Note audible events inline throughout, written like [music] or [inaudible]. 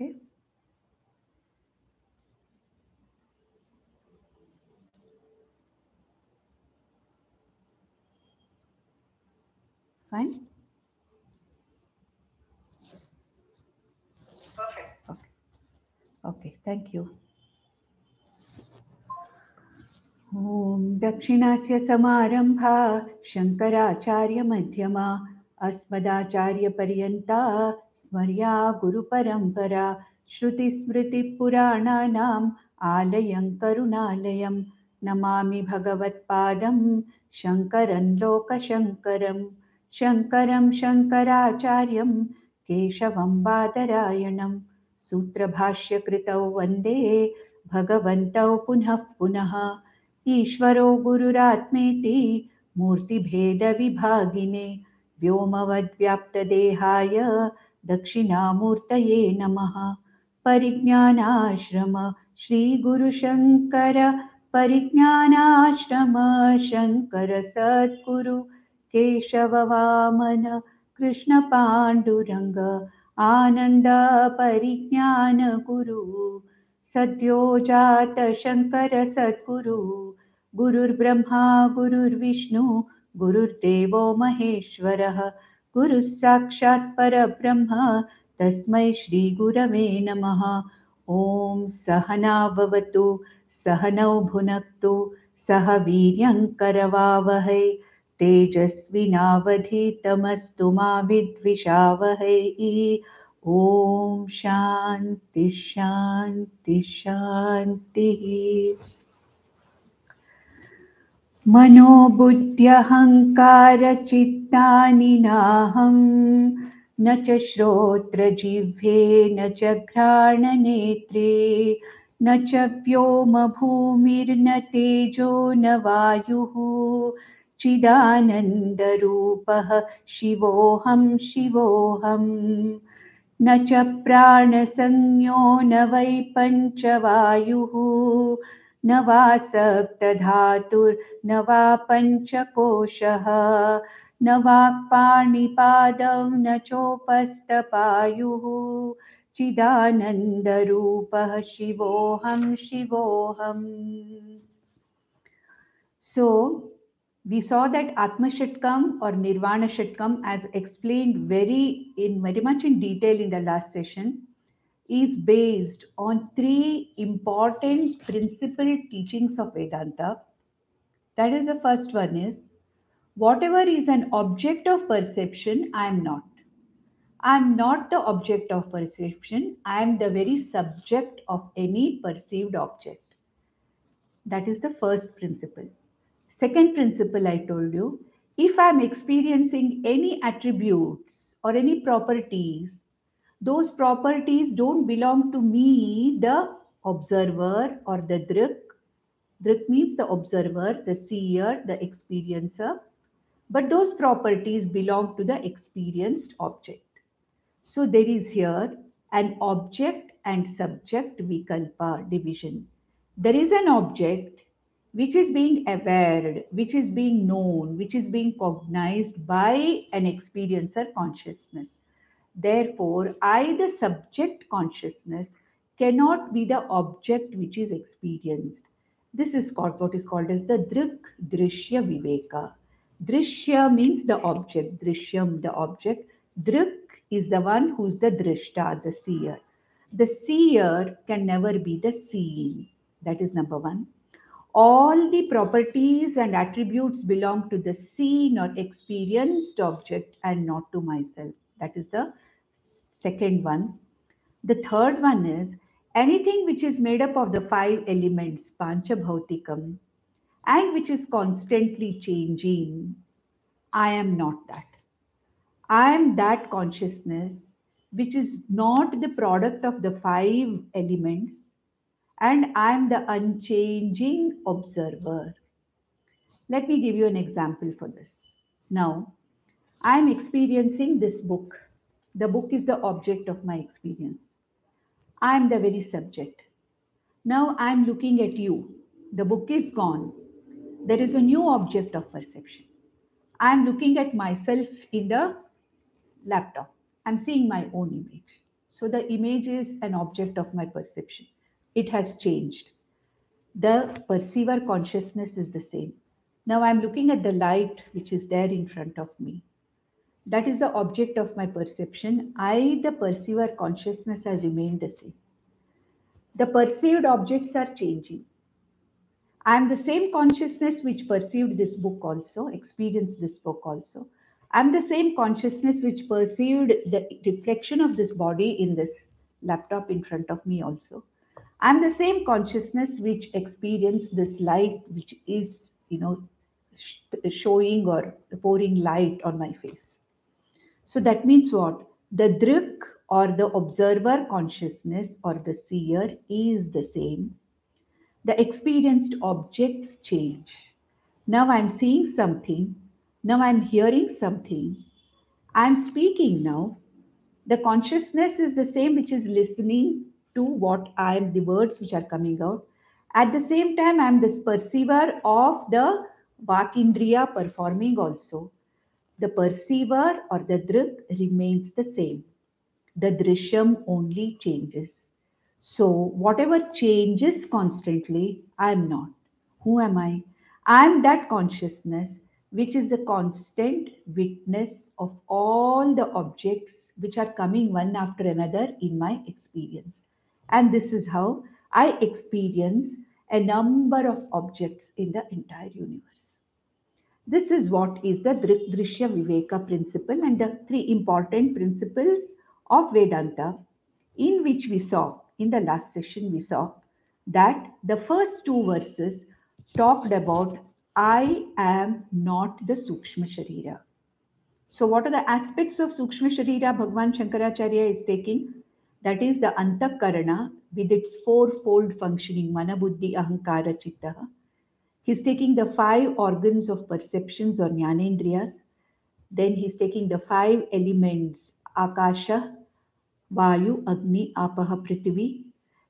Okay. Fine. Perfect. Okay, thank you. ॐ दक्षिणस्य समारम्भा शङ्कराचार्यमध्यमा अस्मदाचार्यपर्यन्ता स्मर्या गुरुपरम्परा श्रुतिस्मृतिपुराणानाम् आलयं करुणालयं। नमामि भगवत्पादं शङ्करं लोकशङ्करं शङ्करं शङ्कराचार्यं केशवं बादरायणं। सूत्रभाष्यकृतौ वन्दे भगवन्तौ पुनः पुनः। ईश्वरो गुरुरात्मेति मूर्तिभेदविभागिने व्योमवद्व्याप्तदेहाय दक्षिणामूर्तये नमः। परिज्ञानाश्रम श्रीगुरुशङ्कर परिज्ञानाश्रम शङ्कर सद्गुरु केशववामन कृष्णपाण्डुरङ्ग आनन्द परिज्ञानगुरु सद्यो जात शङ्कर सद्गुरु गुरुर्ब्रह्मा गुरुर्विष्णु गुरुर्देवो महेश्वरः गुरुः साक्षात् परब्रह्म, तस्मै श्रीगुरवे नमः। ॐ सहना भवतु सहनौ भुनक्तु, सह वीर्यङ्करवावहै, तेजस्विनावधीतमस्तु मा विद्विषावहै। ॐ शान्ति, शान्तिः। मनोबुद्ध्यहङ्कारचित्तानि नाहं न च श्रोत्रजिह्वे न च घ्राणनेत्रे न च व्योमभूमिर्न तेजो न वायुः। चिदानन्दरूपः शिवोऽहं शिवोऽहम् न च प्राणसंज्ञो न वै पञ्चवायुः न वा सप्तधातुर्न वा पञ्चकोशः न वाक्पाणिपादं न चोपस्तपायुः चिदानन्दरूपः शिवोऽहं शिवोऽहम् So, we saw that Atma come or Nirvana come as explained very in very much in detail in the last session is based on three important principal teachings of Vedanta. That is the first one is whatever is an object of perception, I am not. I am not the object of perception, I am the very subject of any perceived object. That is the first principle. Second principle I told you if I am experiencing any attributes or any properties, those properties don't belong to me, the observer or the drik. Drik means the observer, the seer, the experiencer. But those properties belong to the experienced object. So there is here an object and subject vikalpa division. There is an object which is being aware, which is being known, which is being cognized by an experiencer consciousness. Therefore, I, the subject consciousness, cannot be the object which is experienced. This is called what is called as the drik drishya viveka. Drishya means the object, drishyam, the object. Drik is the one who's the drishta, the seer. The seer can never be the seeing. That is number one. All the properties and attributes belong to the seen or experienced object and not to myself. That is the second one. The third one is anything which is made up of the five elements, Panchabhautikam, and which is constantly changing. I am not that. I am that consciousness which is not the product of the five elements, and I am the unchanging observer. Let me give you an example for this. Now, I am experiencing this book. The book is the object of my experience. I am the very subject. Now I am looking at you. The book is gone. There is a new object of perception. I am looking at myself in the laptop. I'm seeing my own image. So the image is an object of my perception. It has changed. The perceiver consciousness is the same. Now I'm looking at the light which is there in front of me. That is the object of my perception. I, the perceiver consciousness, has remained the same. The perceived objects are changing. I am the same consciousness which perceived this book also, experienced this book also. I am the same consciousness which perceived the reflection of this body in this laptop in front of me also. I am the same consciousness which experienced this light which is, you know, showing or pouring light on my face. So that means what? The drik or the observer consciousness or the seer is the same. The experienced objects change. Now I'm seeing something. Now I'm hearing something. I'm speaking now. The consciousness is the same which is listening to what I am, the words which are coming out. At the same time, I am this perceiver of the Vakindriya performing also. The perceiver or the drik remains the same the drisham only changes. So, whatever changes constantly, I am not. Who am I? I am that consciousness which is the constant witness of all the objects which are coming one after another in my experience. And this is how I experience a number of objects in the entire universe. This is what is the Drishya Viveka principle and the three important principles of Vedanta, in which we saw, in the last session, we saw that the first two verses talked about I am not the Sukshma Sharira. So, what are the aspects of Sukshma Sharira Bhagwan Shankaracharya is taking? That is the Antakarana with its fourfold functioning Mana Buddhi Ahankara Chitta. He's taking the five organs of perceptions or Jnanendriyas. Then he's taking the five elements Akasha, Vayu, Agni, Apaha, Prithvi.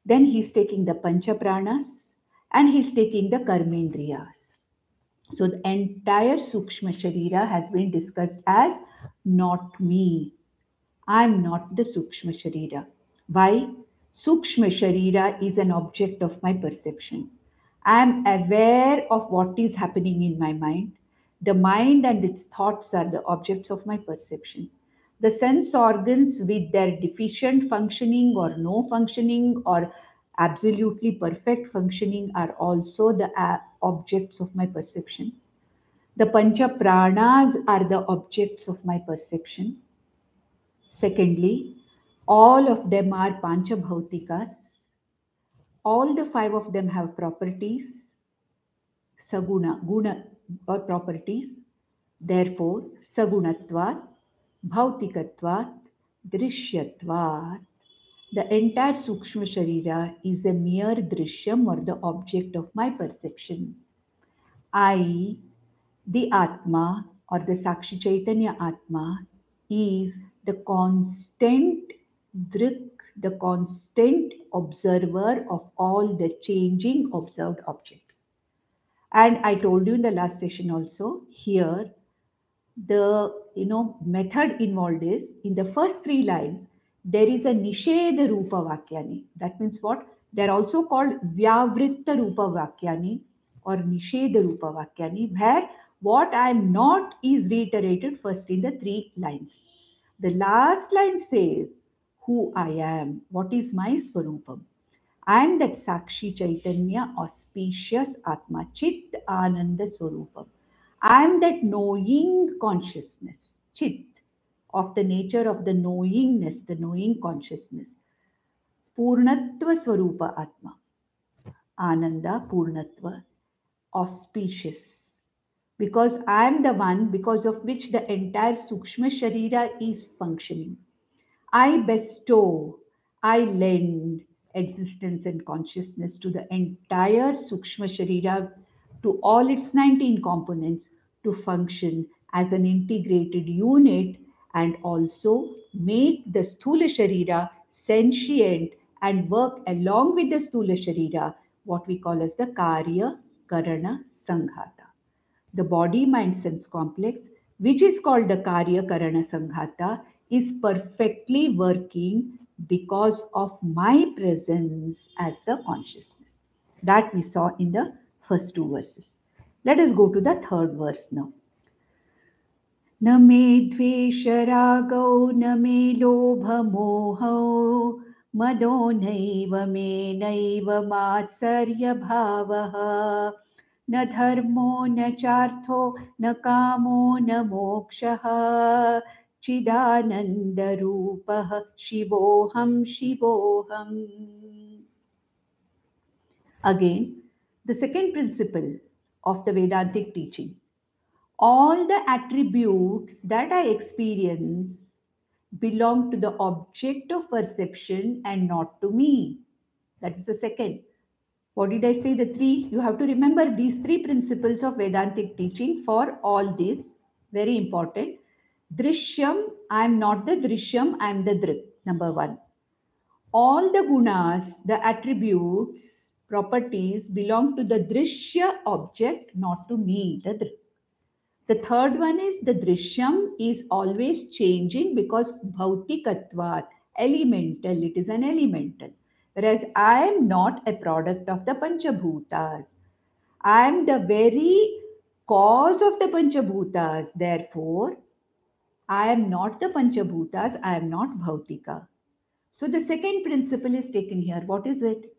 Then he's taking the Pancha Pranas and he's taking the Karmendriyas. So the entire Sukshma Sharira has been discussed as not me. I'm not the Sukshma Sharira. Why? Sukshma Sharira is an object of my perception. I am aware of what is happening in my mind. The mind and its thoughts are the objects of my perception the sense organs with their deficient functioning or no functioning or absolutely perfect functioning are also the uh, objects of my perception. The pancha pranas are the objects of my perception. Secondly, all of them are pancha bhautikas. All the five of them have properties, saguna, guna or properties. Therefore, sagunatvat Bhautikatvat, Drishyatvat. The entire Sukshma Sharira is a mere Drishyam or the object of my perception. I, the Atma or the Sakshi Chaitanya Atma, is the constant Drik, the constant observer of all the changing observed objects. And I told you in the last session also, here the you know method involved is in the first three lines there is a nisheda rupa vakyani. That means what? They're also called vyavritta rupa vakyani or nisheda rupa vakyani where what i am not is reiterated first in the three lines. The last line says who i am what is my swarupam i am that sakshi chaitanya auspicious atma chit ananda swarupam I am that knowing consciousness, chit, of the nature of the knowingness, the knowing consciousness. Purnatva Swarupa Atma. Ananda Purnatva, auspicious. Because I am the one because of which the entire Sukshma Sharira is functioning. I bestow, I lend existence and consciousness to the entire Sukshma Sharira to all its 19 components to function as an integrated unit and also make the Sthula Sharira sentient and work along with the Sthula Sharira, what we call as the Karya Karana Sanghata. The body mind sense complex, which is called the Karya Karana Sanghata, is perfectly working because of my presence as the consciousness. That we saw in the first two verses. Let us go to the third verse now. न मे द्वेषरागौ न मे लोभमोहौ मदो नैव मे नैव मात्सर्यभावः न धर्मो न चार्थो न कामो न मोक्षः चिदानन्दरूपः शिवोऽहं शिवोऽहम् Again, the second principle of the Vedantic teaching all the attributes that I experience belong to the object of perception and not to me. That is the second. What did I say? The three. You have to remember these three principles of Vedantic teaching for all this. Very important. Drishyam, I am not the Drishyam, I am the Drik. Number one. All the gunas, the attributes, properties belong to the Drishya object, not to me, the Drik. The third one is the drishyam is always changing because bhautikatvat, elemental, it is an elemental. Whereas I am not a product of the panchabhutas. I am the very cause of the panchabhutas. Therefore, I am not the panchabhutas, I am not bhautika. So the second principle is taken here. What is it?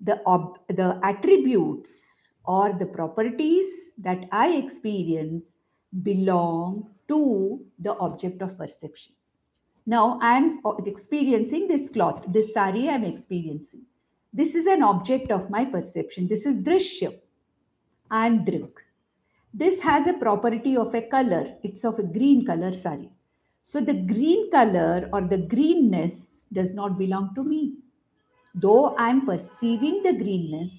The, ob- the attributes or the properties that I experience belong to the object of perception. Now I am experiencing this cloth, this sari I am experiencing. This is an object of my perception. This is drishya. I am drik. This has a property of a color. It's of a green color sari. So the green color or the greenness does not belong to me. Though I am perceiving the greenness,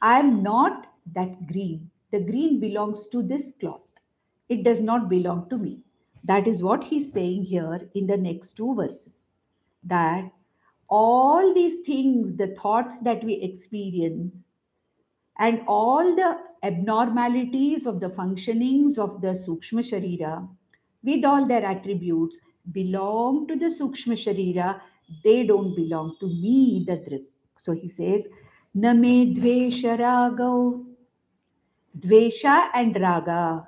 I am not that green. The green belongs to this cloth. It does not belong to me. That is what he's saying here in the next two verses. That all these things, the thoughts that we experience, and all the abnormalities of the functionings of the Sukshma Sharira, with all their attributes, belong to the Sukshma Sharira. They don't belong to me, the Drik. So he says, Name Dvesharagau Dvesha and Raga,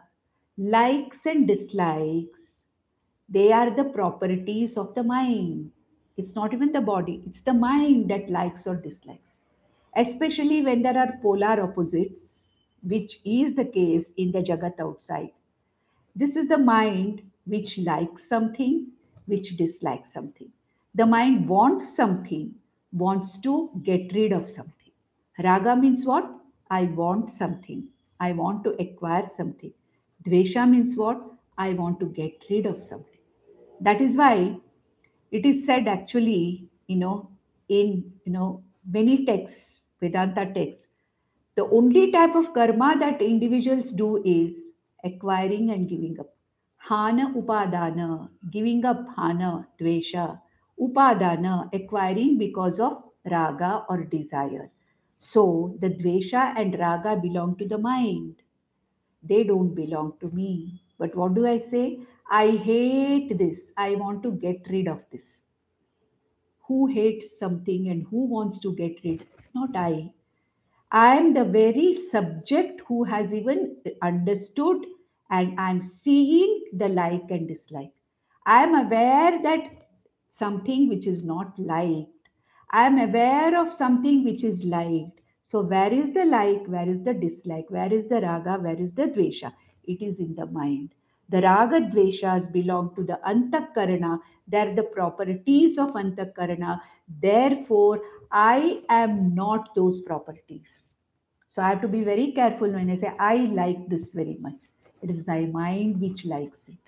likes and dislikes, they are the properties of the mind. It's not even the body, it's the mind that likes or dislikes. Especially when there are polar opposites, which is the case in the Jagat outside. This is the mind which likes something, which dislikes something. The mind wants something, wants to get rid of something. Raga means what? I want something. I want to acquire something. Dvesha means what? I want to get rid of something. That is why it is said actually, you know, in you know many texts, Vedanta texts, the only type of karma that individuals do is acquiring and giving up. Hana upadana, giving up hana, dvesha, upadana, acquiring because of raga or desire. So the Dvesha and Raga belong to the mind. They don't belong to me. But what do I say? I hate this. I want to get rid of this. Who hates something and who wants to get rid? Not I. I am the very subject who has even understood and I'm seeing the like and dislike. I am aware that something which is not liked I am aware of something which is liked. So, where is the like? Where is the dislike? Where is the raga? Where is the dvesha? It is in the mind. The raga dveshas belong to the antakarana. They're the properties of antakarana. Therefore, I am not those properties. So, I have to be very careful when I say I like this very much. It is my mind which likes it.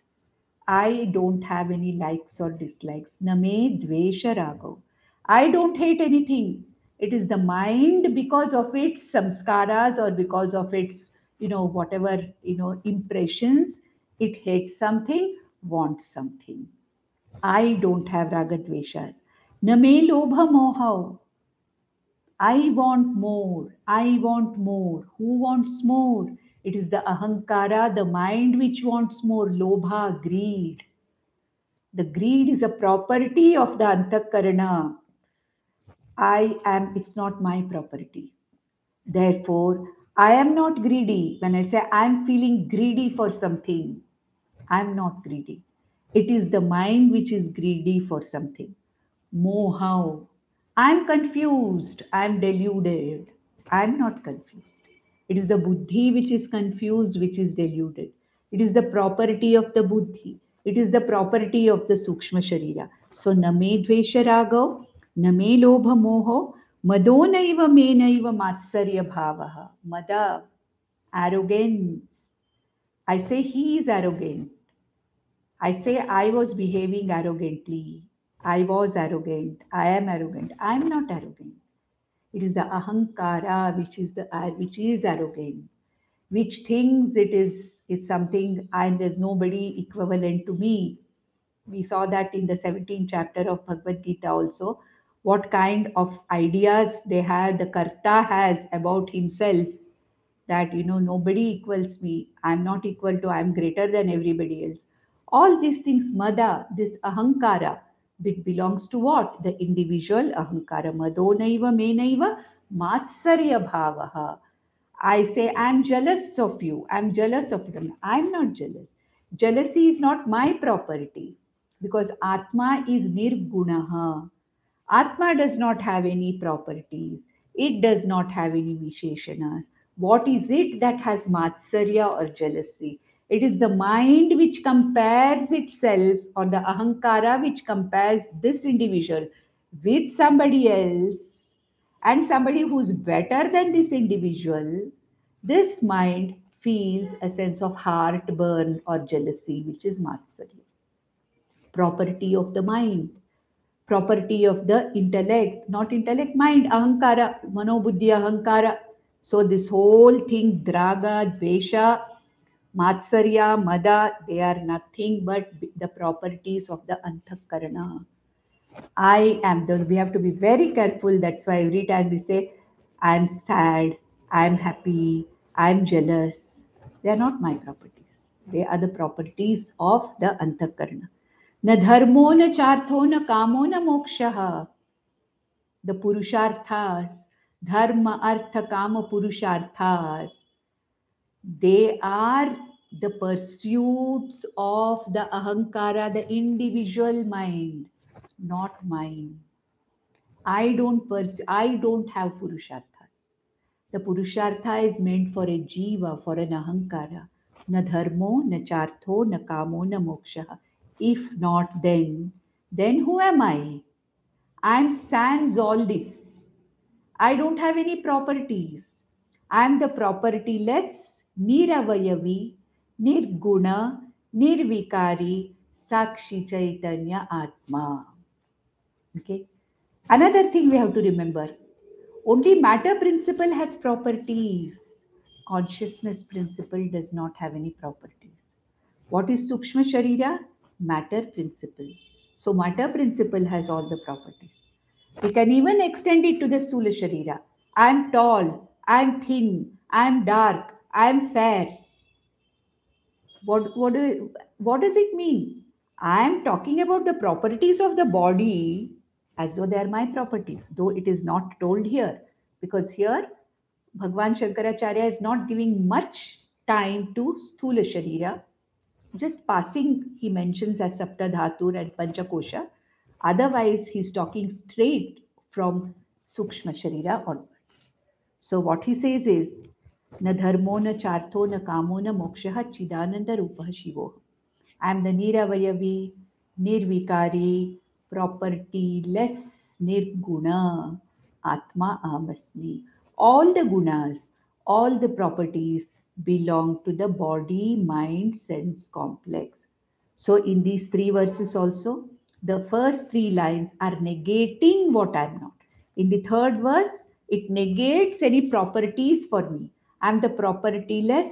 I don't have any likes or dislikes. Name dvesha rago. I don't hate anything. It is the mind because of its samskaras or because of its, you know, whatever, you know, impressions. It hates something, wants something. I don't have ragadveshas. Name lobha moha. I want more. I want more. Who wants more? It is the ahankara, the mind which wants more. Lobha, greed. The greed is a property of the antakarana. I am, it's not my property. Therefore, I am not greedy. When I say I'm feeling greedy for something, I'm not greedy. It is the mind which is greedy for something. Moha. I'm confused. I'm deluded. I'm not confused. It is the buddhi which is confused, which is deluded. It is the property of the buddhi. It is the property of the sukshma sharira. So name dvesha rago, name lobha moho, mado naiva me naiva matsarya bhavaha. Mada, arrogance. I say he is arrogant. I say I was behaving arrogantly. I was arrogant. I am arrogant. I am not arrogant. It is the ahankara which is the uh, which is arrogant, which thinks it is is something and there's nobody equivalent to me. We saw that in the 17th chapter of Bhagavad Gita also. What kind of ideas they have, the Karta has about himself that you know nobody equals me. I'm not equal to, I'm greater than everybody else. All these things, mada, this ahankara, it belongs to what? The individual ahankara. Mado naiva me naiva matsarya bhavaha. I say, I'm jealous of you. I'm jealous of them. I'm not jealous. Jealousy is not my property because Atma is nirgunaha. Atma does not have any properties. It does not have any visheshanas. What is it that has matsarya or jealousy? It is the mind which compares itself, or the ahankara which compares this individual with somebody else and somebody who's better than this individual. This mind feels a sense of heartburn or jealousy, which is matsarya. Property of the mind, property of the intellect, not intellect, mind, ahankara, manobuddhi, ahankara. So, this whole thing, draga, dvesha, Matsarya, Mada, they are nothing but the properties of the Anthakarana. I am those. We have to be very careful. That's why every time we say, I'm sad, I'm happy, I'm jealous. They are not my properties. They are the properties of the Anthakarana. Na dharmo na chartho na kamo na moksha. The Purusharthas, Dharma, Artha, Kama, Purusharthas they are the pursuits of the ahankara, the individual mind, not mine. I don't pursue, I don't have purusharthas. The purushartha is meant for a jiva, for an ahankara. Na dharmo, na chartho, na kamo, na moksha. If not then, then who am I? I'm sans all this. I don't have any properties. I'm the propertyless निरवयवी निर्गुण निर्विकारी sakshi chaitanya atma okay another thing we have to remember only matter principle has properties consciousness principle does not have any properties what is sukshma sharira matter principle so matter principle has all the properties we can even extend it to the stula sharira i'm tall i'm thin i'm dark I am fair. What, what, do, what does it mean? I am talking about the properties of the body as though they are my properties, though it is not told here. Because here, Bhagwan Shankaracharya is not giving much time to Sthula Sharira. Just passing, he mentions as Sapta Dhatur and Panchakosha. Otherwise, he's talking straight from Sukshma Sharira onwards. So, what he says is न धर्मो न चार्थो न कामो न मोक्ष चिदानंद रूप शिवो I am the निरवयवी निर्विकारी property less निर्गुण आत्मा अहमस्मी all the gunas all the properties belong to the body mind sense complex so in these three verses also the first three lines are negating what i'm not in the third verse it negates any properties for me I'm the propertyless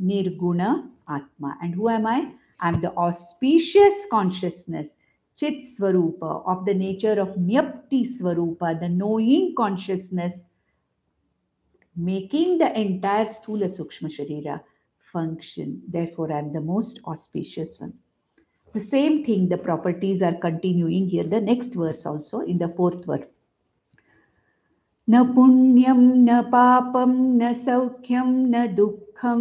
Nirguna Atma. And who am I? I'm the auspicious consciousness, Chit Swarupa, of the nature of Nyapti Swarupa, the knowing consciousness, making the entire Sthula Sukshma Sharira function. Therefore, I'm the most auspicious one. The same thing, the properties are continuing here, the next verse also, in the fourth verse. न पुण्यं, न पापं, न सौख्यं, न दुःखं,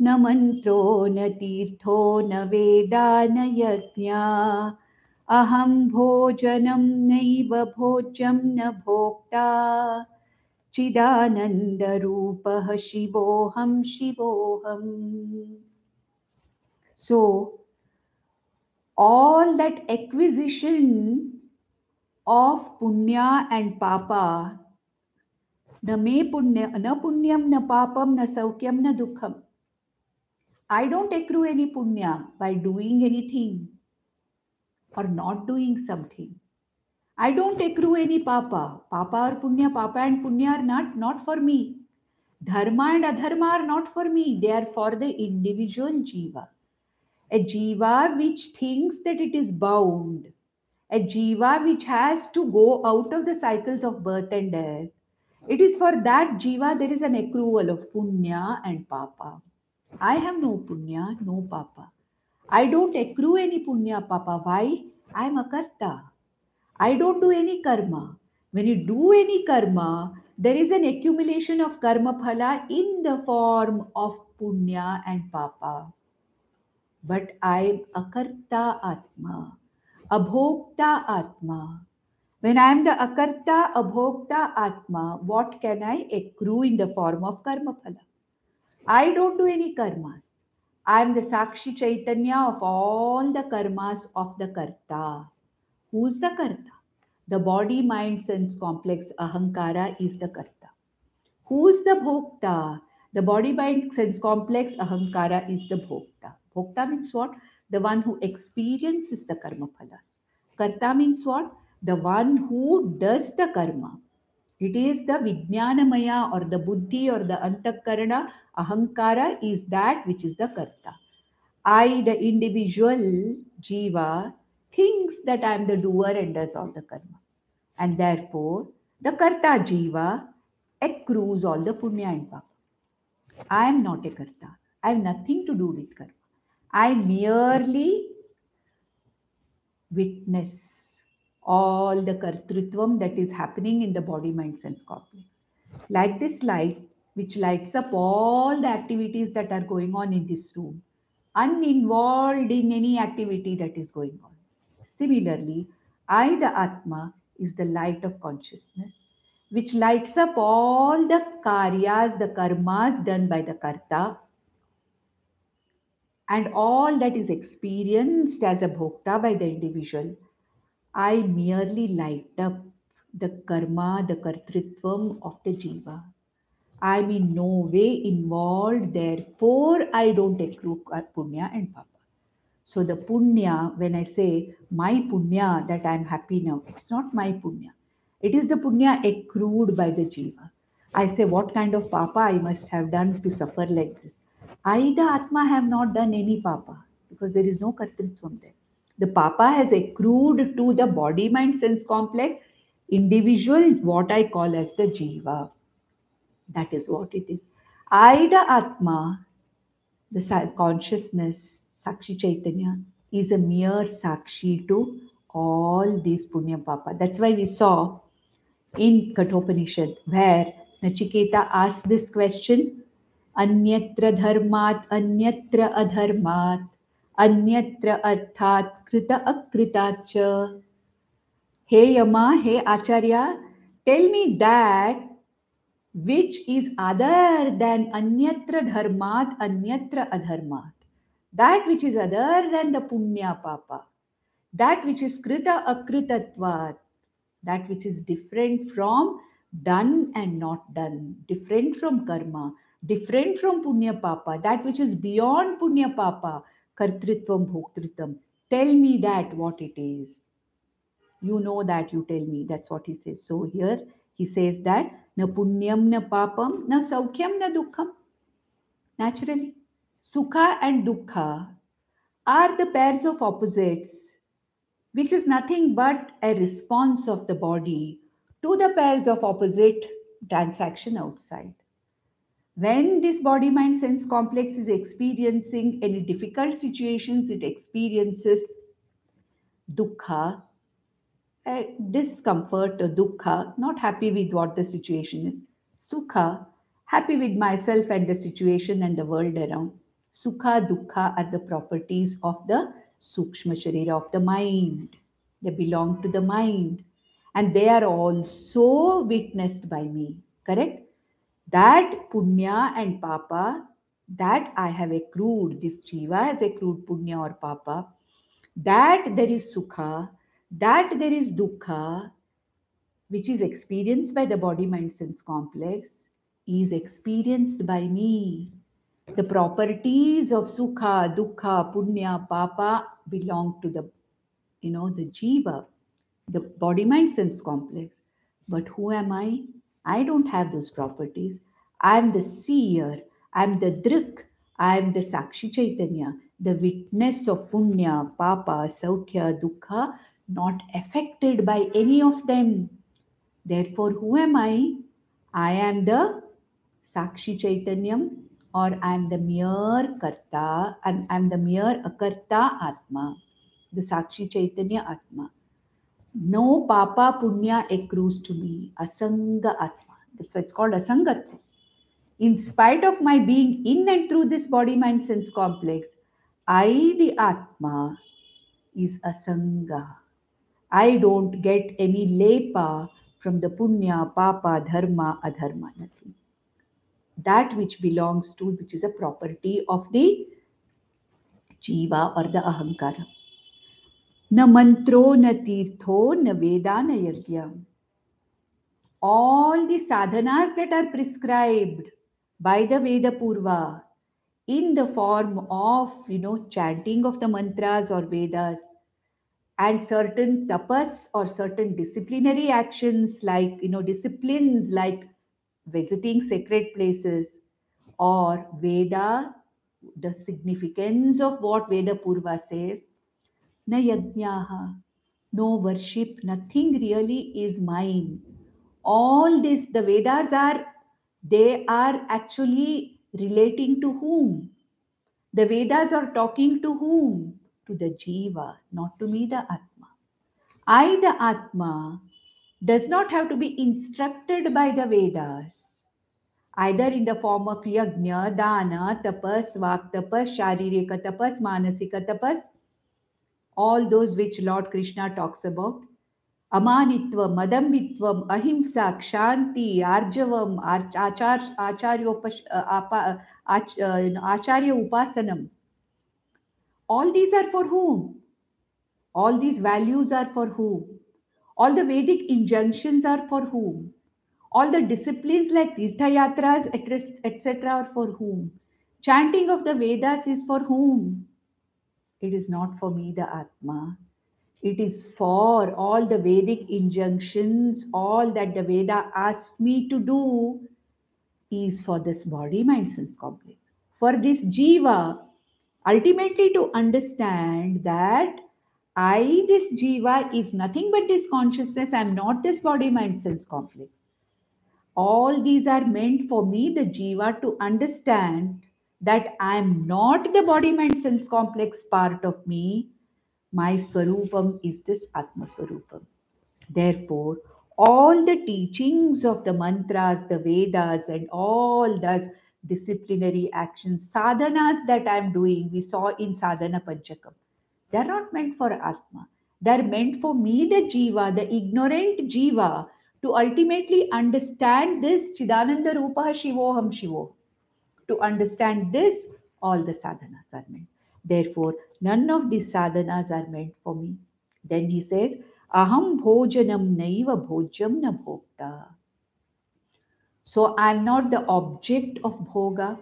न मन्त्रो, न तीर्थो, न वेदा, न यज्ञा। अहं भोजनं नैव भोज्यं, न भोक्ता। चिदानन्दरूपः शिवोऽहं, शिवोऽहम्। So all that acquisition of punya and papa. Na me punya na punyam na papam na saukyam na dukham. I don't accrue any punya by doing anything or not doing something. I don't accrue any papa. Papa or punya papa and punya are not not for me. Dharma and adharma are not for me. They are for the individual jiva. A jiva which thinks that it is bound a jiva which has to go out of the cycles of birth and death, it is for that jiva there is an accrual of punya and papa. I have no punya, no papa. I don't accrue any punya, papa. Why? I am a karta. I don't do any karma. When you do any karma, there is an accumulation of karma phala in the form of punya and papa. But I am a karta atma. Abhokta Atma. When I am the Akarta Abhokta Atma, what can I accrue in the form of Karma Phala? I don't do any karmas. I am the Sakshi Chaitanya of all the karmas of the Karta. Who's the Karta? The body, mind, sense complex Ahankara is the Karta. Who's the Bhokta? The body, mind, sense complex Ahankara is the Bhokta. Bhokta means what? The one who experiences the karma phalas. Karta means what? The one who does the karma. It is the Vijnanamaya or the Buddhi or the Antakarana. Ahankara is that which is the Karta. I, the individual Jiva, thinks that I am the doer and does all the karma. And therefore, the Karta Jiva accrues all the Punya and Papa. I am not a Karta. I have nothing to do with karma. I merely witness all the kartrutvam that is happening in the body, mind, sense complex. Like this light, which lights up all the activities that are going on in this room, uninvolved in any activity that is going on. Similarly, I, the Atma, is the light of consciousness, which lights up all the karyas, the karmas done by the Karta, and all that is experienced as a bhokta by the individual, I merely light up the karma, the kartritvam of the jiva. I'm in no way involved, therefore, I don't accrue punya and papa. So, the punya, when I say my punya that I'm happy now, it's not my punya. It is the punya accrued by the jiva. I say, what kind of papa I must have done to suffer like this? I, the Atma, have not done any papa because there is no kartritvam there. The papa has accrued to the body mind sense complex individual, what I call as the jiva. That is what it is. I, the Atma, the consciousness, Sakshi Chaitanya, is a mere Sakshi to all these Punya Papa. That's why we saw in Kathopanishad where Nachiketa asked this question अन्यत्र धर्मात् अन्यत्र अधर्मात्, अन्यत्र अर्थात् कृत अकृताच हे यमा, हे आचार्य tell me that which is other than अन्यत्र धर्मात्, अन्यत्र अधर्मात्। That which is other than the पुण्या पापा दॅट विच इज़ कृत अकृतत्वात् that which is different from done and not done different from karma different from Punya Papa, that which is beyond Punya Papa, Kartritvam Bhoktritvam. Tell me that what it is. You know that, you tell me. That's what he says. So here he says that na punyam na papam na saukhyam na dukkham. Naturally, sukha and dukkha are the pairs of opposites, which is nothing but a response of the body to the pairs of opposite transaction outside. When this body mind sense complex is experiencing any difficult situations, it experiences dukkha, uh, discomfort, dukkha, not happy with what the situation is, sukha, happy with myself and the situation and the world around. Sukha, dukkha are the properties of the sukshma sharira, of the mind. They belong to the mind. And they are also witnessed by me. Correct? That punya and papa that I have accrued, this jiva has accrued punya or papa, that there is sukha, that there is dukkha, which is experienced by the body mind sense complex, is experienced by me. The properties of sukha, dukkha, punya, papa belong to the, you know, the jiva, the body mind sense complex. But who am I? I don't have those properties. I am the seer. I am the drik. I am the sakshi chaitanya, the witness of punya, papa, saukya, dukkha, not affected by any of them. Therefore, who am I? I am the sakshi chaitanyam or I am the mere karta and I am the mere akarta atma, the sakshi chaitanya atma. No papa punya accrues to me, asanga atma. That's why it's called asangatva. In spite of my being in and through this body mind sense complex, I, the atma, is asanga. I don't get any lepa from the punya, papa, dharma, adharma, nothing. That which belongs to, which is a property of the jiva or the ahankara. न mantro, na tirtho, na veda, na yajna. All the sadhanas that are prescribed by the Vedapurva in the form of, you know, chanting of the mantras or Vedas and certain tapas or certain disciplinary actions like, you know, disciplines like visiting sacred places or Veda, the significance of what Vedapurva says, na yajnaha, no worship, nothing really is mine. All this, the Vedas are, they are actually relating to whom? The Vedas are talking to whom? To the Jiva, not to me, the Atma. I, the Atma, does not have to be instructed by the Vedas, either in the form of yajna, dana, tapas, vak tapas, sharirika tapas, manasika tapas, all those which Lord Krishna talks about. Amanitvam, Madambitvam, Ahimsa, Kshanti, Arjavam, uh, ach, uh, Acharya Upasanam. All these are for whom? All these values are for whom? All the Vedic injunctions are for whom? All the disciplines like Tirtha Yatras, etc., are for whom? Chanting of the Vedas is for whom? It is not for me, the Atma. It is for all the Vedic injunctions, all that the Veda asks me to do is for this body, mind, sense complex. For this Jiva, ultimately to understand that I, this Jiva, is nothing but this consciousness. I'm not this body, mind, sense complex. All these are meant for me, the Jiva, to understand that I am not the body mind sense complex part of me. My Swarupam is this Atma Swarupam. Therefore, all the teachings of the mantras, the Vedas, and all those disciplinary actions, sadhanas that I'm doing, we saw in Sadhana Panchakam, they're not meant for Atma. They're meant for me, the Jiva, the ignorant Jiva, to ultimately understand this Chidananda Rupa Shivoham Shivo to understand this, all the sadhanas are meant. Therefore, none of these sadhanas are meant for me. Then he says, Aham bhojanam naiva bhojam na bhokta. So I'm not the object of bhoga.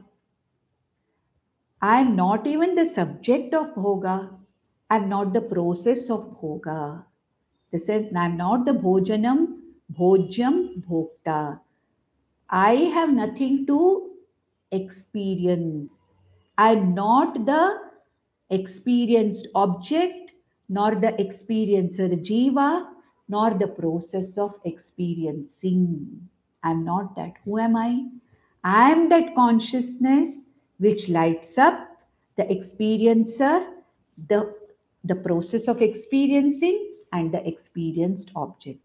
I'm not even the subject of bhoga. I'm not the process of bhoga. This is I'm not the bhojanam, bhojam, bhokta. I have nothing to experience. I'm not the experienced object, nor the experiencer jiva, nor the process of experiencing. I'm not that. Who am I? I am that consciousness which lights up the experiencer, the, the process of experiencing, and the experienced object.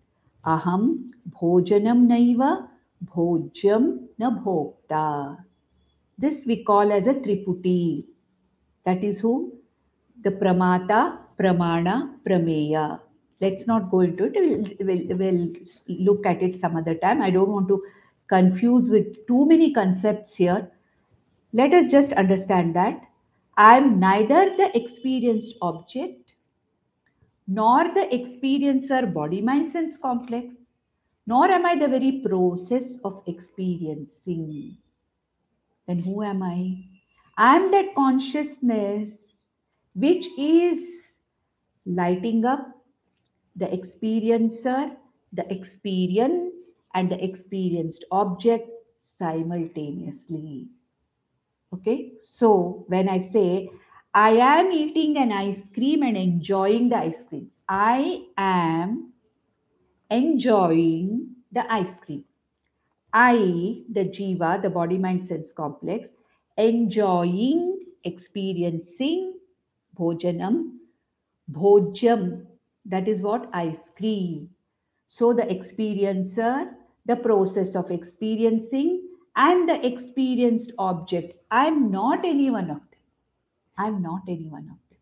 Aham bhojanam naiva bhojam na bhokta. This we call as a triputi. That is who? The pramata, pramana, prameya. Let's not go into it. We'll, we'll, we'll look at it some other time. I don't want to confuse with too many concepts here. Let us just understand that I am neither the experienced object nor the experiencer body mind sense complex, nor am I the very process of experiencing. Then who am I? I am that consciousness which is lighting up the experiencer, the experience, and the experienced object simultaneously. Okay, so when I say I am eating an ice cream and enjoying the ice cream, I am enjoying the ice cream. I, the jiva, the body mind sense complex, enjoying, experiencing bhojanam, bhojam, that is what ice cream. So the experiencer, the process of experiencing, and the experienced object. I am not any one of them. I am not any one of them.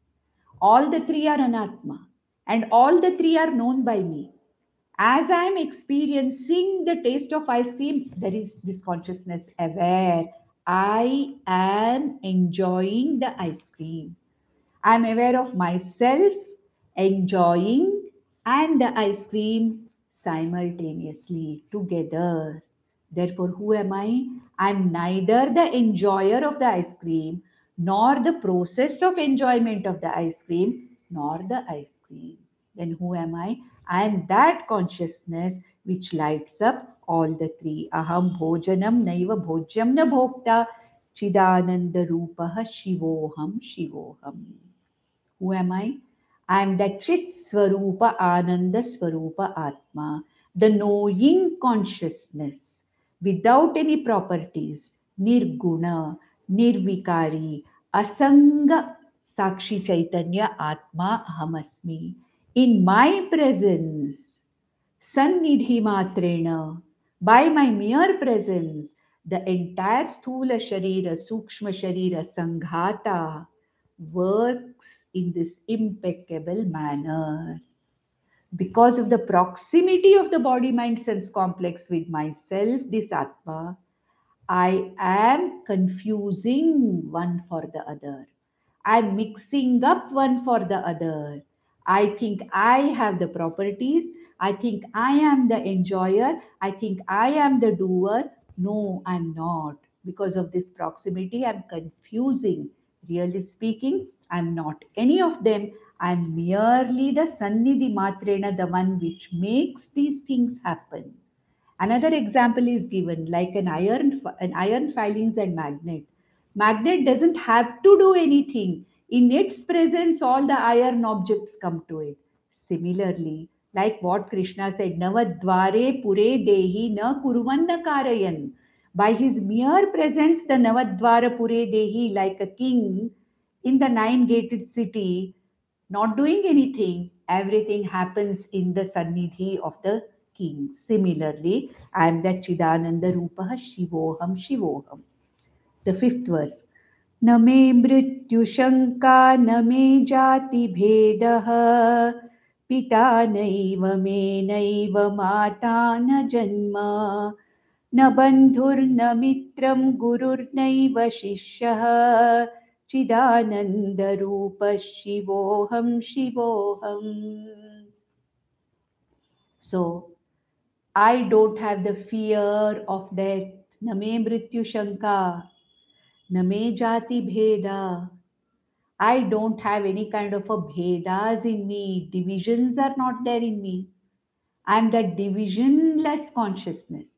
All the three are anatma, and all the three are known by me. As I am experiencing the taste of ice cream, there is this consciousness aware. I am enjoying the ice cream. I am aware of myself enjoying and the ice cream simultaneously together. Therefore, who am I? I'm neither the enjoyer of the ice cream, nor the process of enjoyment of the ice cream, nor the ice cream. Then who am I? I am that consciousness which lights up all the three. Aham bhojanam naiva bhojyam na bhokta chidananda rupaha shivoham shivoham. Who am I? I am that chit swarupa ananda swarupa atma, the knowing consciousness without any properties, nirguna, nirvikari, asanga sakshi chaitanya atma ahamasmi. In my presence, sannidhi matrena, by my mere presence, the entire sthula sharira, sukshma sharira, sanghata works in this impeccable manner because of the proximity of the body mind sense complex with myself, this Atma, I am confusing one for the other. I'm mixing up one for the other. I think I have the properties. I think I am the enjoyer. I think I am the doer. No, I'm not. Because of this proximity, I'm confusing. Really speaking, I'm not any of them. I'm merely the Sannidhi Matrena, the one which makes these things happen. Another example is given like an iron, an iron filings and magnet. Magnet doesn't have to do anything. In its presence, all the iron objects come to it. Similarly, like what Krishna said, Navadvare pure dehi na kuruvanna karayan. By his mere presence, the Navadvara pure dehi, like a king in the nine gated city, not doing anything, everything happens in the Sannidhi of the king. Similarly, I am that Chidananda Rupaha Shivoham Shivoham. The fifth verse. न मे मृत्युशङ्का, न मे जातिभेदः। पिता नैव, मे नैव, माता न जन्म। न बन्धुर्न मित्रं, गुरुर्नैव शिष्यः। चिदानन्दरूपः शिवोऽहं शिवोऽहम्। So I don't have the fear of death न मे मृत्युशङ्का Name Jati Bheda. I don't have any kind of a bhedas in me. Divisions are not there in me. I am that divisionless consciousness.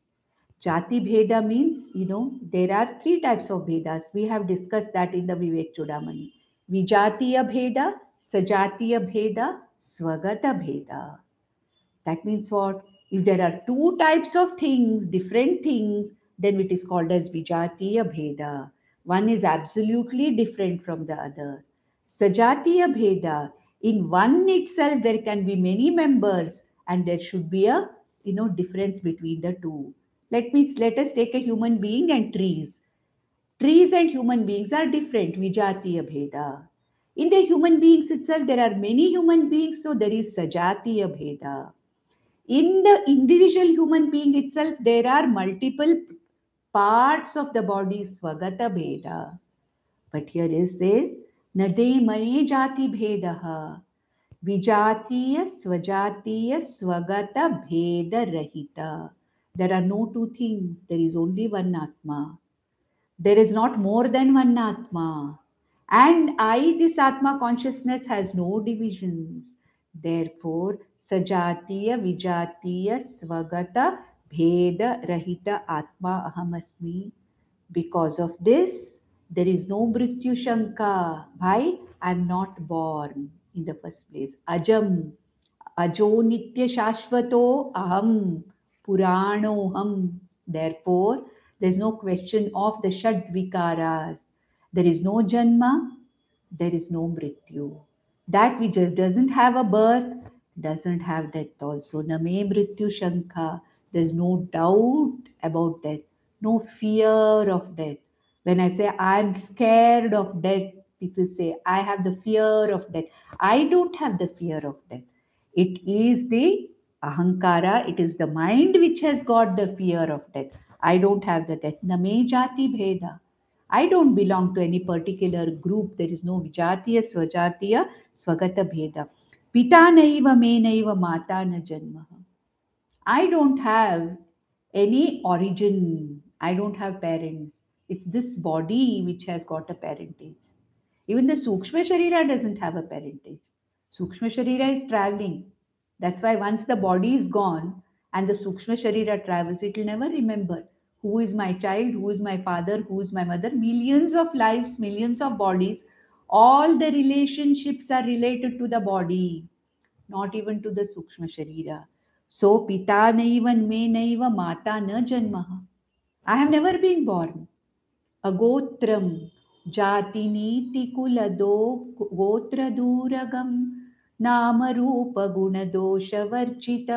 Jati Bheda means, you know, there are three types of bhedas. We have discussed that in the Vivek Chudamani. Vijatiya Bheda, Sajatiya Bheda, Swagata Bheda. That means what? If there are two types of things, different things, then it is called as Vijatiya Bheda. One is absolutely different from the other. Sajatiya Bheda, in one itself there can be many members and there should be a you know difference between the two. Let me let us take a human being and trees. Trees and human beings are different, Vijatiya Bheda. In the human beings itself, there are many human beings, so there is Sajatiya Bheda. In the individual human being itself, there are multiple parts of the body, Swagata Bheda. But here it says, Nade Mane Jati Bhedaha. Vijatiya Swajatiya Swagata Bheda Rahita. There are no two things, there is only one Atma. There is not more than one Atma. And I, this Atma consciousness, has no divisions. Therefore, Sajatiya, Vijatiya, Svagata, Bheda, Rahita, Atma, Ahamasmi. Because of this, there is no Mrityu Shanka. Why? I'm not born in the first place. Ajam, Ajo Nitya Shashvato, Aham, Puranoham. Therefore, there's no question of the Shad Vikaras. There is no Janma, there is no Mrityu. That which just doesn't have a birth, doesn't have death also. Name Mrityu Shanka. There's no doubt about death, no fear of death. When I say I'm scared of death, people say I have the fear of death. I don't have the fear of death. It is the ahankara, it is the mind which has got the fear of death. I don't have the death. Name jati bheda. I don't belong to any particular group. There is no Vijatiya, Swajatiya, Swagata Bheda. Pita naiva me naiva mata na janma. I don't have any origin. I don't have parents. It's this body which has got a parentage. Even the Sukshma Sharira doesn't have a parentage. Sukshma Sharira is traveling. That's why once the body is gone and the Sukshma Sharira travels, it will never remember who is my child, who is my father, who is my mother. Millions of lives, millions of bodies. All the relationships are related to the body, not even to the Sukshma Sharira. सो पिता नैव मे नैव माता न जन्म। I have never been born naiva जाति नीति कुल दो गोत्र दूरगम नाम रूप गुण दोष वर्जित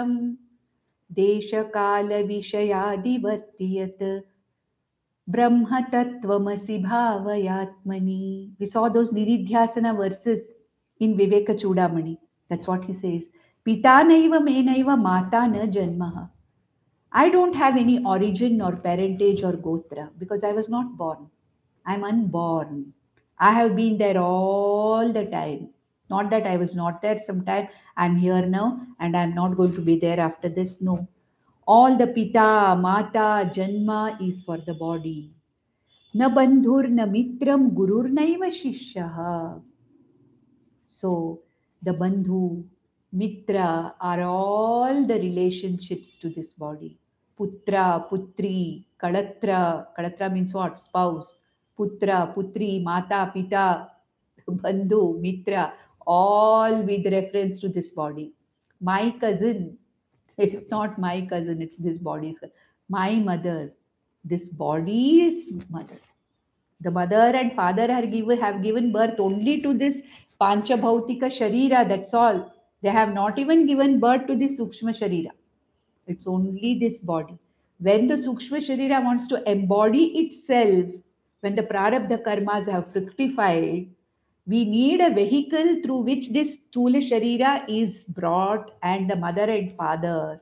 देश काल गोत्रदूरगं नामरूपगुणदोषवर्जितं। देशकालविषयादिवर्तियत् ब्रह्मतत्त्वमसि भावयात्मनि। We saw those निरिध्यासना versus in Vivekachudamani that's what he says Pita naiva me naiva mata na janmaha. I don't have any origin or parentage or gotra because I was not born. I'm unborn. I have been there all the time. Not that I was not there sometime. I'm here now and I'm not going to be there after this. No. All the pita, mata, janma is for the body. Na bandhur, na mitram, gurur, naiva shishyaha. So the bandhu, mitra are all the relationships to this body. Putra, putri, kalatra. Kalatra means what? Spouse. Putra, putri, mata, pita, [laughs] bandhu, mitra all with reference to this body. My cousin, [laughs] it's not my cousin, it's this body's. My mother, this body's mother. The mother and father have given, have given birth only to this Panchabhautika Sharira, that's all. They have not even given birth to this Sukshma Sharira. It's only this body. When the Sukshma Sharira wants to embody itself, when the Prarabdha karmas have fructified, we need a vehicle through which this Sthula Sharira is brought, and the mother and father,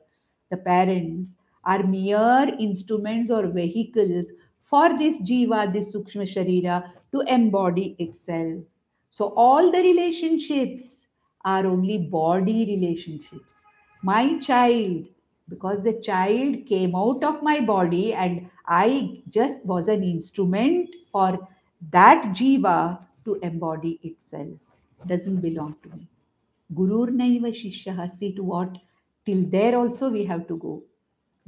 the parents, are mere instruments or vehicles for this Jiva, this Sukshma Sharira, to embody itself. So, all the relationships are only body relationships. My child, because the child came out of my body and I just was an instrument for that Jiva to embody itself. Doesn't belong to me. Gurur naiva shishya. See to what? Till there also we have to go.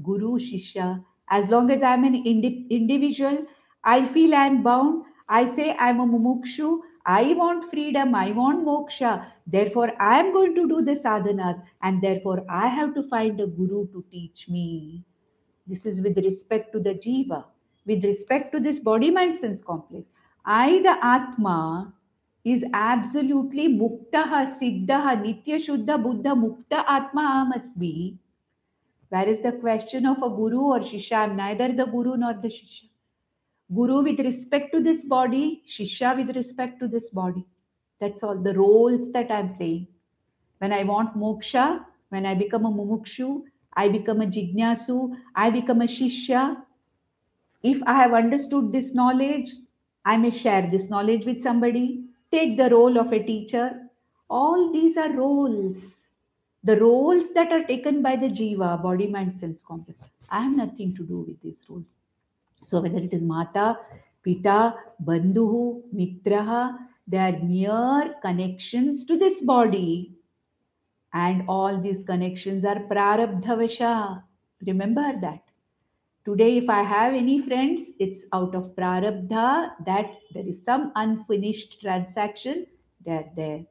Guru, Shishya. As long as I'm an indi- individual, I feel I'm bound. I say I'm a mumukshu. I want freedom. I want moksha. Therefore, I am going to do the sadhanas. And therefore, I have to find a guru to teach me. This is with respect to the jiva, with respect to this body mind sense complex. I, the Atma, is absolutely muktaha, siddhaha, nitya shuddha, buddha, mukta Atma must be. Where is the question of a guru or shishya? I'm neither the guru nor the shishya. Guru with respect to this body, shishya with respect to this body. That's all the roles that I'm playing. When I want moksha, when I become a mumukshu, I become a jignasu, I become a shishya. If I have understood this knowledge, I may share this knowledge with somebody, take the role of a teacher. All these are roles. The roles that are taken by the jiva, body, mind, sense complex. I have nothing to do with these roles. So whether it is Mata, Pita, Bandhuhu, Mitraha, they are mere connections to this body. And all these connections are Prarabdhavasha. Remember that. Today, if I have any friends, it's out of Prarabdha that there is some unfinished transaction, they're there.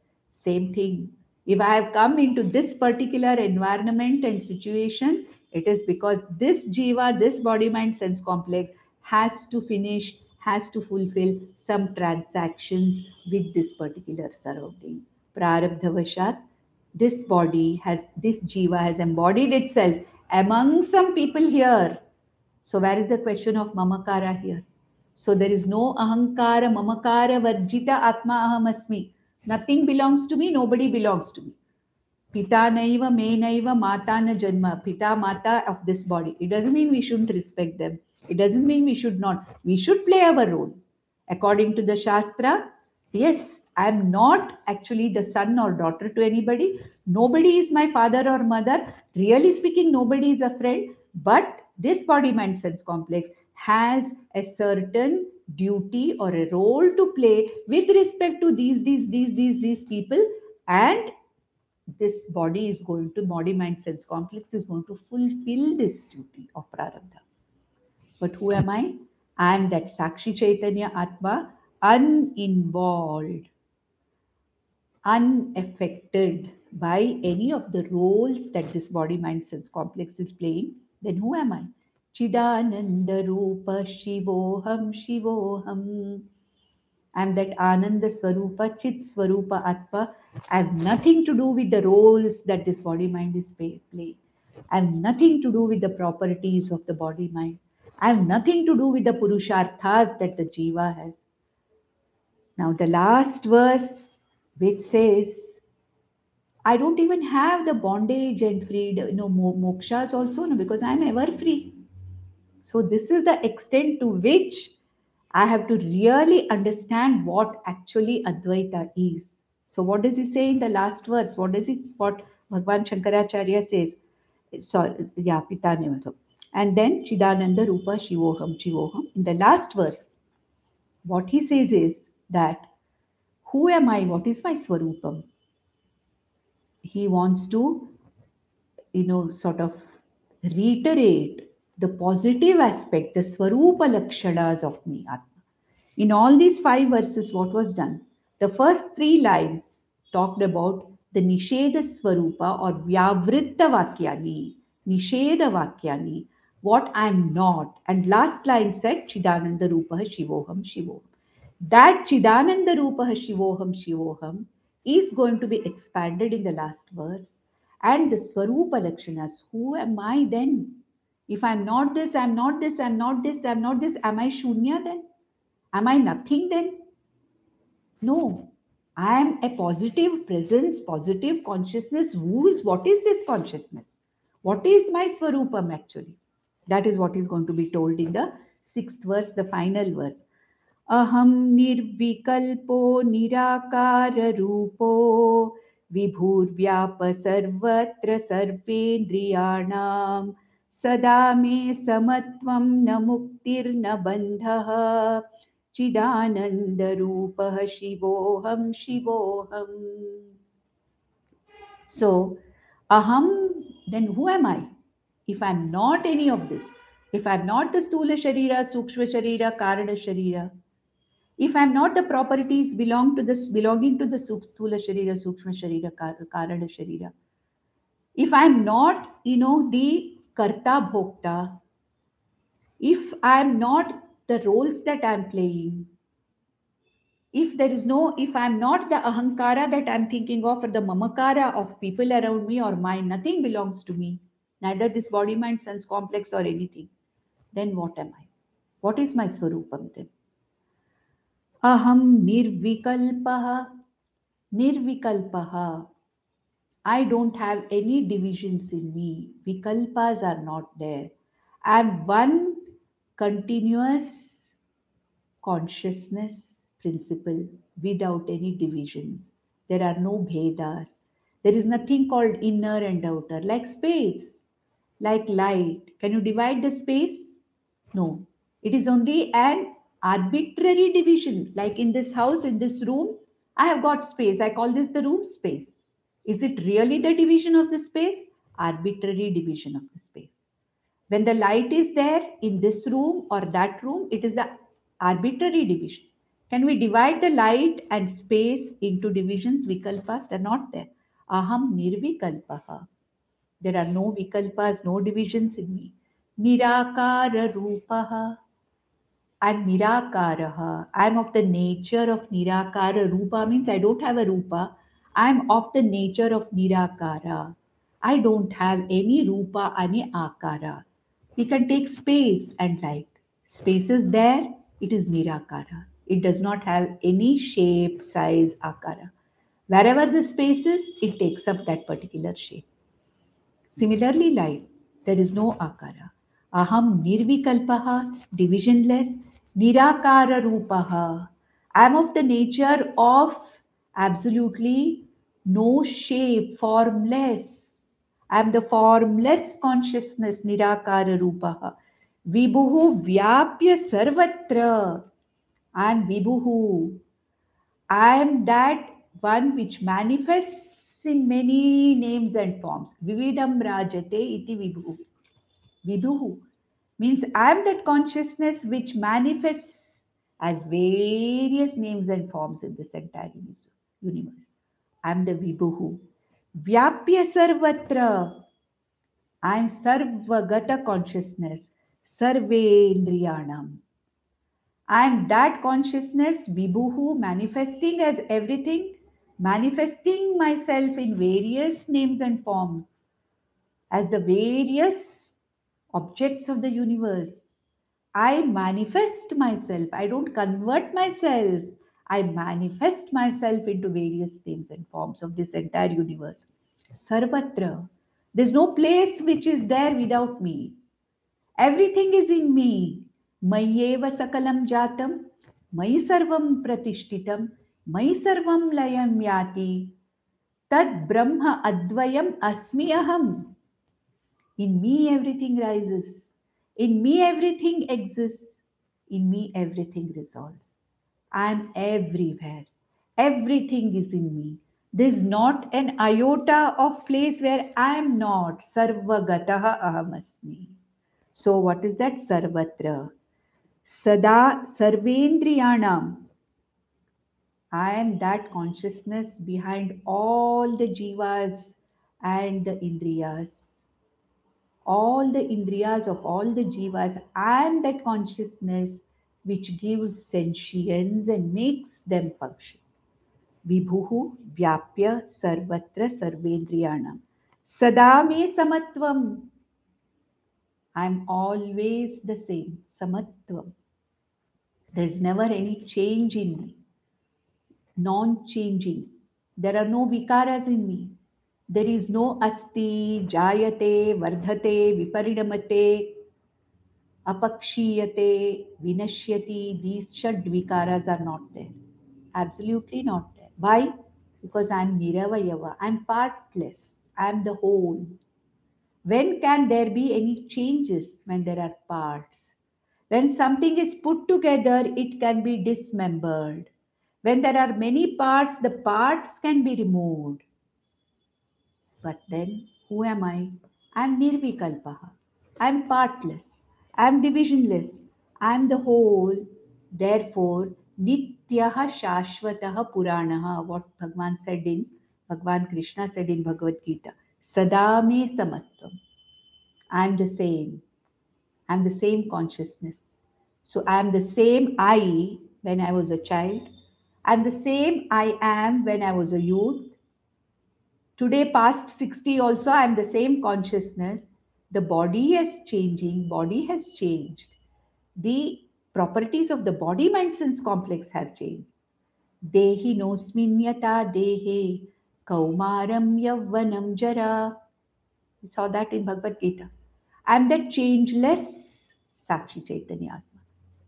Same thing. If I have come into this particular environment and situation, it is because this jiva, this body mind sense complex has to finish, has to fulfill some transactions with this particular surrounding. Prarabdhavashat, this body has, this jiva has embodied itself among some people here. So, where is the question of mamakara here? So, there is no ahankara, mamakara, varjita, atma ahamasmi. Nothing belongs to me, nobody belongs to me. Pita naiva, me naiva, mata na janma. Pita, mata of this body. It doesn't mean we shouldn't respect them. It doesn't mean we should not. We should play our role. According to the Shastra, yes, I am not actually the son or daughter to anybody. Nobody is my father or mother. Really speaking, nobody is a friend. But this body mind sense complex has a certain duty or a role to play with respect to these, these, these, these, these people. And this body is going to, body mind sense complex is going to fulfill this duty of prarabdha. But who am I? I am that Sakshi Chaitanya Atma, uninvolved, unaffected by any of the roles that this body mind sense complex is playing. Then who am I? Chidananda Rupa Shivoham Shivoham. I am that Ananda Swarupa, Chit Swarupa Atma. I have nothing to do with the roles that this body mind is playing. I have nothing to do with the properties of the body mind. I have nothing to do with the Purusharthas that the Jiva has. Now, the last verse, which says, I don't even have the bondage and freedom, you know, mokshas also, no, because I'm ever free. So, this is the extent to which I have to really understand what actually Advaita is. So, what does he say in the last verse? What does it, what Bhagwan Shankaracharya says? Sorry, yeah, Pitane and then Chidananda Rupa Shivoham Shivoham. In the last verse, what he says is that who am I? What is my Swarupam? He wants to, you know, sort of reiterate the positive aspect, the Swarupa Lakshanas of me, Atma. In all these five verses, what was done? The first three lines talked about the Nisheda Swarupa or Vyavritta Vakyani, Nisheda Vakyani, what I'm not. And last line said, Chidananda Rupa Shivoham Shivoham. That Chidananda Rupa Shivoham Shivoham is going to be expanded in the last verse. And the Swarupa Lakshanas, who am I then? If I'm not this, I'm not this, I'm not this, I'm not this, am I Shunya then? Am I nothing then? No. I am a positive presence, positive consciousness. Who is, what is this consciousness? What is my Swarupam actually? That is what is going to be told in the sixth verse, the final verse. Aham nirvikalpo nirakara rupo विभूर्व्याप सर्वत्र सर्वेन्द्रियाणां सदा मे समत्वं न मुक्तिर्न बन्धः चिदानन्दरूपः शिवोऽहं शिवोऽहम् So, aham, then who am I? If I'm not any of this, if I'm not the Stula Sharira, Sukshma Sharira, Karana Sharira, if I'm not the properties belong to this belonging to the Stula Sharira, Sukshma Sharira, Karana Sharira, if I'm not, you know, the Karta Bhokta, If I am not the roles that I am playing, if there is no, if I'm not the ahankara that I'm thinking of or the mamakara of people around me or mine, nothing belongs to me, neither this body mind sense complex or anything, then what am I? What is my swarupam then? Aham nirvikalpaha, nirvikalpaha. I don't have any divisions in me. Vikalpas are not there. I am one continuous consciousness principle without any division. There are no bhedas. There is nothing called inner and outer, like space, like light. Can you divide the space? No. It is only an arbitrary division. Like in this house, in this room, I have got space. I call this the room space. Is it really the division of the space? Arbitrary division of the space. When the light is there in this room or that room, it is the arbitrary division. Can we divide the light and space into divisions, vikalpas? They're not there. Aham nirvikalpaha. There are no vikalpas, no divisions in me. Nirakara rupaha. I'm nirakaraha. I'm of the nature of nirakara. Rupa means I don't have a rupa. I'm of the nature of nirakara. I don't have any rupa, any akara. We can take space and light. Space is there, it is nirakara. It does not have any shape, size, akara. Wherever the space is, it takes up that particular shape. Similarly, light, there is no akara. Aham nirvikalpaha, divisionless, nirakara rupaha. I am of the nature of absolutely no shape, formless. I am the formless consciousness, nirakara rupaha. Vibhuhu vyapya sarvatra. I am. I am that one which manifests in many names and forms. Vividam rajate iti Vibhuhu. Vibhuhu means I am that consciousness which manifests as various names and forms in this entire universe. I am the Vibhuhu. Vyapya sarvatra. I am sarvagata consciousness. Sarve indriyanam am that consciousness, Vibhuhu, manifesting as everything, manifesting myself in various names and forms as the various objects of the universe. I manifest myself. I don't convert myself. I manifest myself into various names and forms of this entire universe. Sarvatra. There's no place which is there without me. Everything is in me. Mayeva sakalam jatam. Mai sarvam pratisthitam. मयि सर्व लय या तद्रह्म अद्वय अस्मि अहम। In me everything rises in me everything exist in me everything resolve I am everywhere everything is in me this not an iota of place where I am not सर्वगत अहम अस्मी so what is that सर्वत्र सदा सर्वेन्द्रिया I am that consciousness behind all the jivas and the indriyas. All the indriyas of all the jivas, I am that consciousness which gives sentience and makes them function. Vibhuhu Vyapya Sarvatra Sarvendriyanam. Sadame Samatvam. I'm always the same. Samatvam. There's never any change in me, non changing. There are no vikaras in me. There is no asti, jayate, vardhate, viparinamate, apakshiyate, vinashyati. These shad vikaras are not there. Absolutely not there. Why? Because I'm niravayava. I'm partless. I'm the whole. When can there be any changes when there are parts? When something is put together, it can be dismembered. When there are many parts, the parts can be removed. But then, who am I? I am Nirvikalpaha. I am partless. I am divisionless. I am the whole. Therefore, Nityaha Shashvataha Puranaha, what Bhagwan said in, Bhagwan Krishna said in Bhagavad Gita, Sadame Samatvam. I am the same. I'm the same consciousness. So I'm the same I when I was a child. I'm the same I am when I was a youth. Today, past 60 also, I'm the same consciousness. The body is changing, body has changed. The properties of the body mind sense complex have changed. Dehi nosminyata dehe kaumaram yavvanam jara. We saw that in Bhagavad Gita. I'm that changeless Sakshi Chaitanya Atma,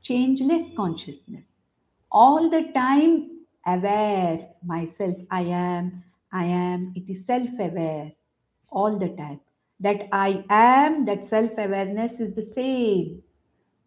changeless consciousness. All the time aware myself, I am, I am, it is self aware all the time. That I am, that self awareness is the same.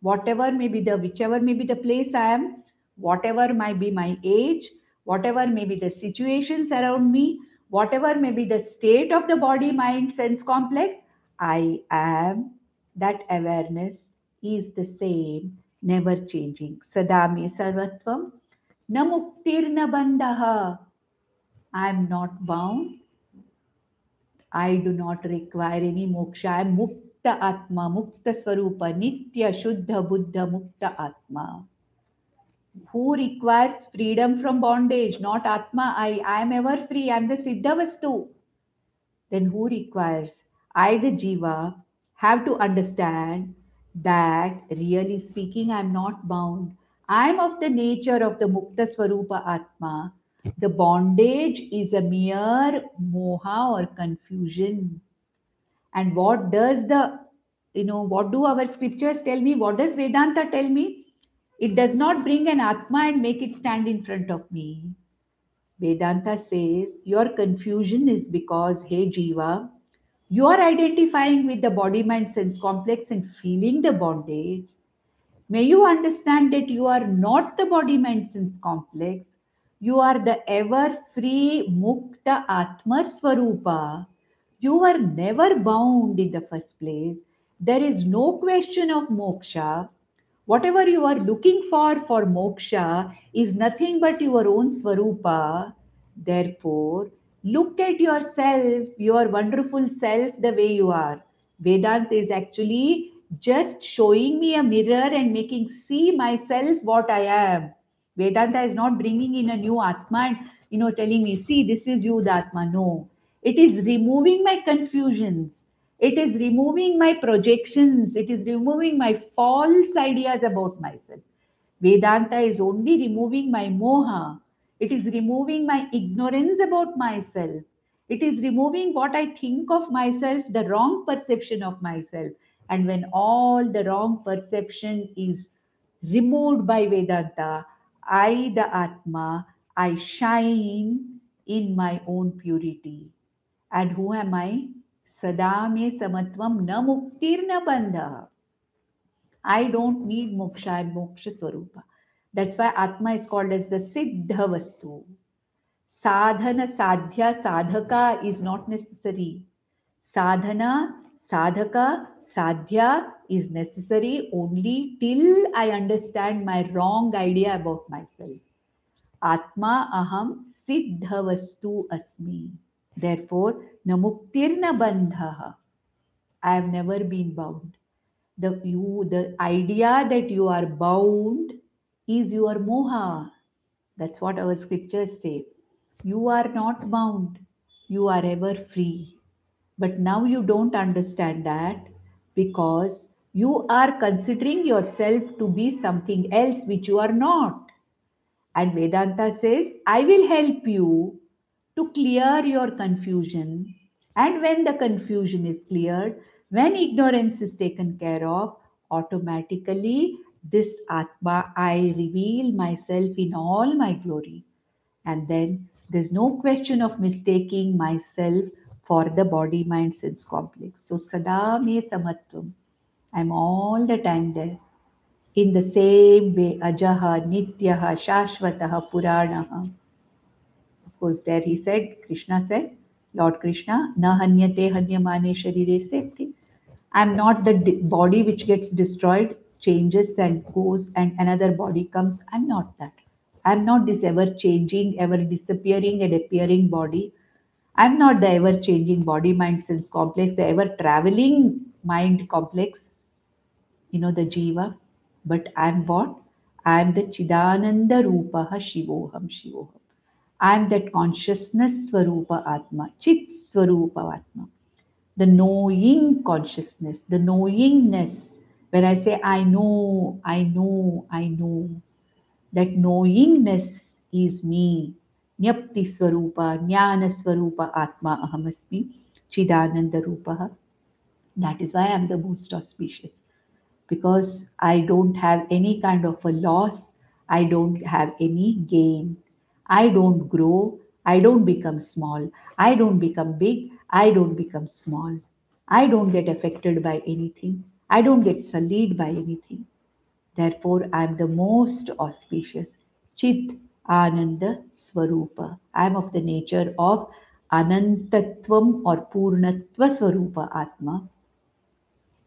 Whatever may be the, whichever may be the place I am, whatever might be my age, whatever may be the situations around me, whatever may be the state of the body, mind, sense complex, I am, that awareness is the same, never changing. Sadame sarvatvam, na muktirna bandaha. I am not bound. I do not require any moksha. I am mukta atma, mukta swarupa, nitya, shuddha, buddha, mukta atma who requires freedom from bondage, not Atma, I, I am ever free, I am the Siddha Vastu. Then who requires? I, the Jiva, have to understand that really speaking, I am not bound. I am of the nature of the Mukta Swarupa Atma. The bondage is a mere moha or confusion. And what does the, you know, what do our scriptures tell me? What does Vedanta tell me? It does not bring an Atma and make it stand in front of me. Vedanta says your confusion is because, hey Jiva, you are identifying with the body mind sense complex and feeling the bondage. May you understand that you are not the body mind sense complex. You are the ever free Mukta Atma Swarupa. You are never bound in the first place. There is no question of moksha whatever you are looking for for moksha is nothing but your own swarupa therefore look at yourself your wonderful self the way you are vedanta is actually just showing me a mirror and making see myself what i am vedanta is not bringing in a new atma and you know telling me see this is you the atma no it is removing my confusions it is removing my projections. It is removing my false ideas about myself. Vedanta is only removing my moha. It is removing my ignorance about myself. It is removing what I think of myself, the wrong perception of myself. And when all the wrong perception is removed by Vedanta, I, the Atma, I shine in my own purity. And who am I? Sada me samatvam na muktirna bandha. I don't need moksha, I'm moksha swarupa. That's why Atma is called as the Siddha Vastu. Sadhana, Sadhya, Sadhaka is not necessary. Sadhana, Sadhaka, Sadhya is necessary only till I understand my wrong idea about myself. Atma Aham Siddha Vastu Asmi. Therefore, namuktirna bandha. I have never been bound. The you, the idea that you are bound is your moha. That's what our scriptures say. You are not bound. You are ever free. But now you don't understand that because you are considering yourself to be something else which you are not. And Vedanta says, I will help you to clear your confusion. And when the confusion is cleared, when ignorance is taken care of, automatically this Atma, I reveal myself in all my glory. And then there's no question of mistaking myself for the body mind sense complex. So Sada me samatvam. I'm all the time there. In the same way, Ajaha, Nityaha, Shashvataha, Puranaha Of course, there he said, Krishna said, Lord Krishna, na hanyate hanyamane sharire safety. I'm not the body which gets destroyed, changes and goes, and another body comes. I'm not that. I'm not this ever changing, ever disappearing and appearing body. I'm not the ever changing body mind sense complex, the ever traveling mind complex. you know, the Jiva, but I'm what? I'm the Chidananda Rupaha Shivoham Shivoham. I'm that consciousness Swarupa Atma, Chit Swarupa Atma. The knowing consciousness, the knowingness. When I say I know, I know, I know, that knowingness is me. Nyapti Swarupa, Jnana Swarupa Atma Ahamasmi, Chidananda Rupaha. That is why I'm the most auspicious. Because I don't have any kind of a loss, I don't have any gain. I don't grow, I don't become small, I don't become big, I don't become small. I don't get affected by anything, I don't get sullied by anything. Therefore, I am the most auspicious. Chit Ananda Swarupa. I am of the nature of Anantatvam or Purnatva Swarupa Atma.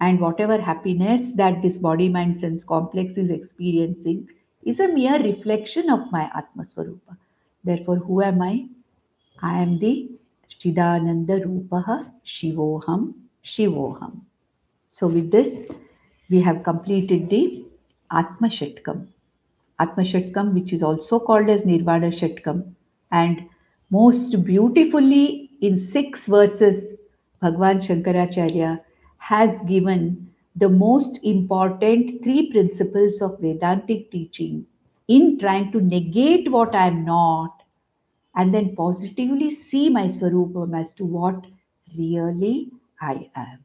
And whatever happiness that this body mind sense complex is experiencing is a mere reflection of my Atma Swarupa. Therefore, who am I? I am the Chidananda Rupaha Shivoham Shivoham. So, with this, we have completed the Atma Shatkam. Atma Shatkam, which is also called as Nirvana Shatkam. And most beautifully in six verses, Bhagwan Shankaracharya has given the most important three principles of Vedantic teaching in trying to negate what I am not and then positively see my Swarupam as to what really I am.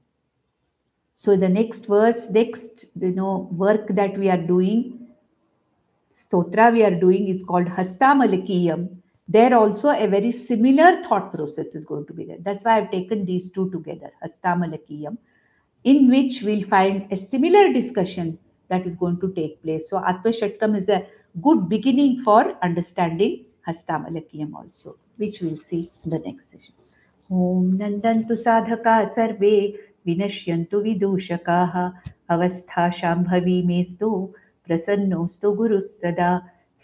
So the next verse, next you know work that we are doing, stotra we are doing is called Hastamalakiyam. There also a very similar thought process is going to be there. That's why I've taken these two together, Hastamalakiyam, in which we'll find a similar discussion that is going to take place. So Atma Shatkam is a good beginning for understanding Hastamalakiyam also, which we'll see in the next session. Om Nandantu Sadhaka Sarve विनश्यन्तु विदूषकाः। अवस्थाशाम्भवी मेस्तु प्रसन्नोऽस्तु गुरुः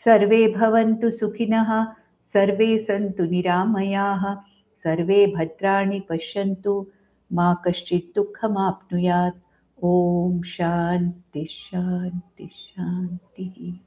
सर्वे भवन्तु सुखिनः, सर्वे सन्तु निरामयाः, सर्वे भद्राणि पश्यन्तु, मा कश्चित् दुःखमाप्नुयात्। ॐ शान्ति शान्ति, शान्तिः।